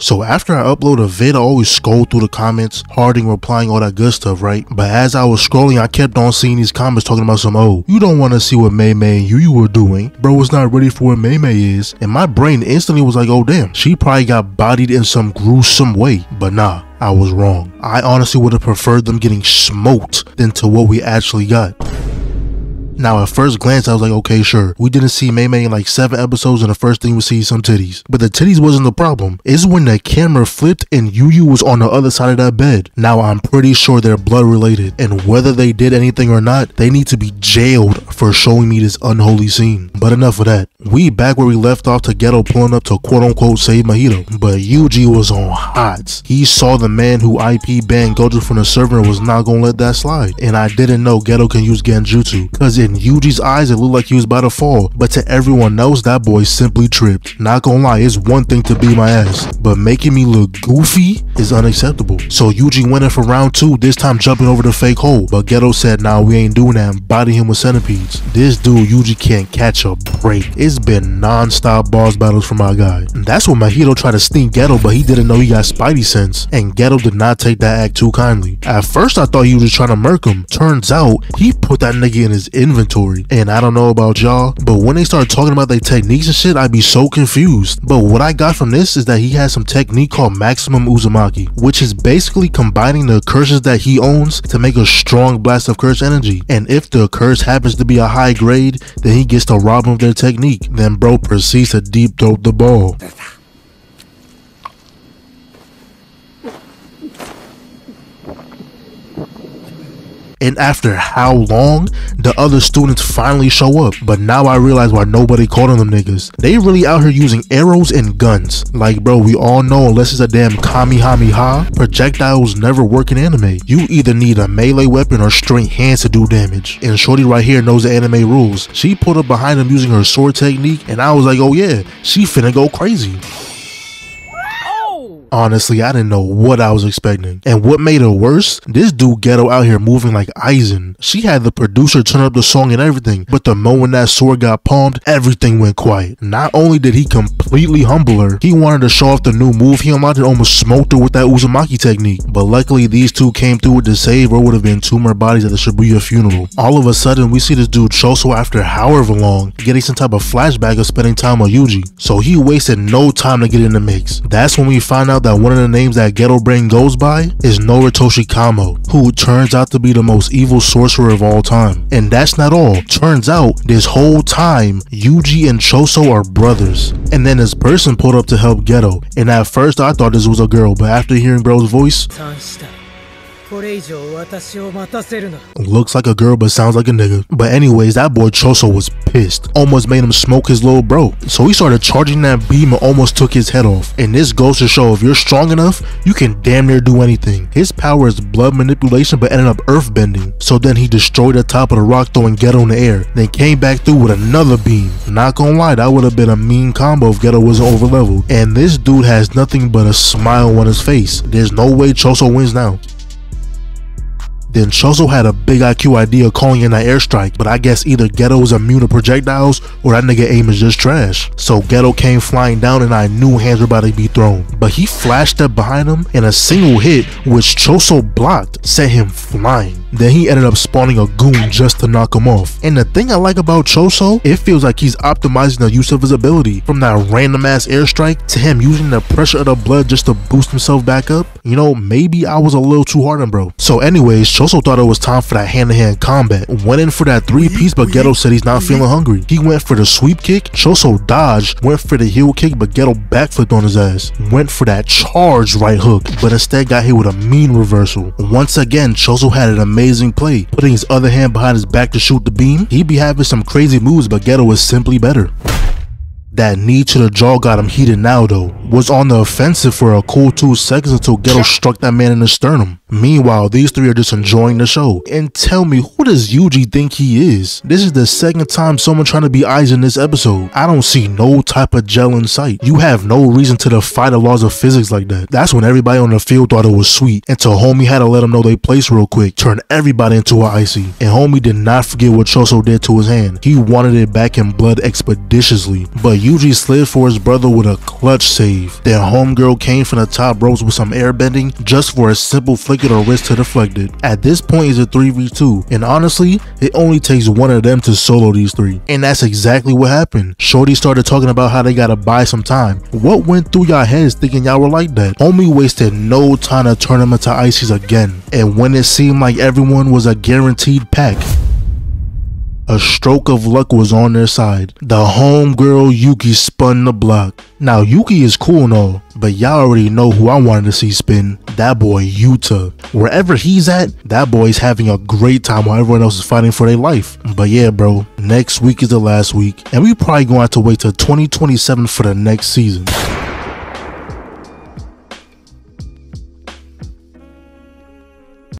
So after I upload a vid, I always scroll through the comments, Harding replying all that good stuff, right? But as I was scrolling, I kept on seeing these comments talking about some, oh, you don't want to see what Mei Mei and Ui Ui were doing. Bro was not ready for what Mei Mei is. And my brain instantly was like, oh damn, she probably got bodied in some gruesome way. But nah, I was wrong. I honestly would have preferred them getting smoked than to what we actually got. Now, at first glance, I was like, okay, sure. We didn't see Mei Mei in like seven episodes, and the first thing we see is some titties. But the titties wasn't the problem. It's when the camera flipped and Ui Ui was on the other side of that bed. Now, I'm pretty sure they're blood related, and whether they did anything or not, they need to be jailed for showing me this unholy scene. But enough of that. We back where we left off to Geto pulling up to quote unquote save Mahito. But Yuji was on hot. He saw the man who IP banned Gojo from the server was not gonna let that slide. And I didn't know Geto can use Genjutsu, cause in Yuji's eyes it looked like he was about to fall. But to everyone else, that boy simply tripped. Not gonna lie, it's one thing to beat my ass, but making me look goofy is unacceptable. So Yuji went in for round two, this time jumping over the fake hole. But Geto said, nah, we ain't doing that and body him with centipedes. This dude Yuji can't catch a break. It's been non-stop boss battles for my guy. And that's when Mahito tried to sneak Geto, but he didn't know he got Spidey sense. And Geto did not take that act too kindly. At first I thought he was just trying to murk him. Turns out he put that nigga in his inventory. And I don't know about y'all, but when they start talking about their techniques and shit, I'd be so confused. But what I got from this is that he has some technique called Maximum Uzumaki, which is basically combining the curses that he owns to make a strong blast of curse energy. And if the curse happens to be a high grade, then he gets to rob them of their technique. Then bro proceeds to deep dope the ball. And after how long, the other students finally show up. But now I realize why nobody called on them niggas. They really out here using arrows and guns. Like bro, we all know unless it's a damn Kamehameha, projectiles never work in anime. You either need a melee weapon or straight hands to do damage. And Shorty right here knows the anime rules. She pulled up behind him using her sword technique and I was like, oh yeah, she finna go crazy. Honestly, I didn't know what I was expecting. And what made it worse, this dude Geto out here moving like Aizen. She had the producer turn up the song and everything, but the moment that sword got palmed, everything went quiet. Not only did he completely humble her, he wanted to show off the new move he unlocked and almost smoked her with that Uzumaki technique. But luckily, these two came through with the save or would have been two more bodies at the Shibuya funeral. All of a sudden, we see this dude Choso after however long, getting some type of flashback of spending time with Yuji. So he wasted no time to get in the mix. That's when we find out that one of the names that Geto Brain goes by is Noritoshi Kamo, who turns out to be the most evil sorcerer of all time. And that's not all. Turns out, this whole time, Yuji and Choso are brothers. And then this person pulled up to help Geto. And at first I thought this was a girl, but after hearing bro's voice, looks like a girl but sounds like a nigga. But anyways, that boy Choso was pissed. Almost made him smoke his little bro. So he started charging that beam and almost took his head off. And this goes to show if you're strong enough, you can damn near do anything. His power is blood manipulation but ended up earth bending. So then he destroyed the top of the rock throwing Geto in the air. Then came back through with another beam. Not gonna lie, that would have been a mean combo if Geto wasn't over leveled. And this dude has nothing but a smile on his face. There's no way Choso wins now. Then Choso had a big IQ idea calling in an airstrike, but I guess either Geto is immune to projectiles or that nigga aim is just trash. So Geto came flying down and I knew hands were about to be thrown. But he flashed up behind him and a single hit, which Choso blocked, sent him flying. Then he ended up spawning a goon just to knock him off. And the thing I like about Choso, it feels like he's optimizing the use of his ability. From that random ass airstrike to him using the pressure of the blood just to boost himself back up. You know, maybe I was a little too hard on bro. So anyways, Choso thought it was time for that hand-to-hand combat. Went in for that three-piece, but Geto said he's not feeling hungry. He went for the sweep kick, Choso dodged, went for the heel kick, but Geto backflipped on his ass. Went for that charge right hook, but instead got hit with a mean reversal. Once again, Choso had an amazing play, putting his other hand behind his back to shoot the beam. he'd be having some crazy moves, but Geto was simply better. That knee to the jaw got him heated now though. Was on the offensive for a cool two seconds until Geto struck that man in the sternum. Meanwhile, these three are just enjoying the show. And tell me, who does Yuji think he is? This is the second time someone trying to be Aizen this episode. I don't see no type of gel in sight. You have no reason to defy the laws of physics like that. That's when everybody on the field thought it was sweet. and to homie had to let them know they place real quick. Turn everybody into an icy. And homie did not forget what Choso did to his hand. He wanted it back in blood expeditiously. But Yuji slid for his brother with a clutch save. Then homegirl came from the top ropes with some air bending just for a simple flick of the wrist to deflect it. At this point it's a 3v2 and honestly it only takes one of them to solo these three. And that's exactly what happened. Shorty started talking about how they gotta buy some time. What went through y'all heads thinking y'all were like that? Homie wasted no time to turn them into ices again. And when it seemed like everyone was a guaranteed pack, a stroke of luck was on their side. The homegirl Yuki spun the block. Now Yuki is cool and all, but y'all already know who I wanted to see spin. That boy Yuta. Wherever he's at, that boy's having a great time while everyone else is fighting for their life. But yeah, bro, next week is the last week, and we probably gonna have to wait till 2027 for the next season.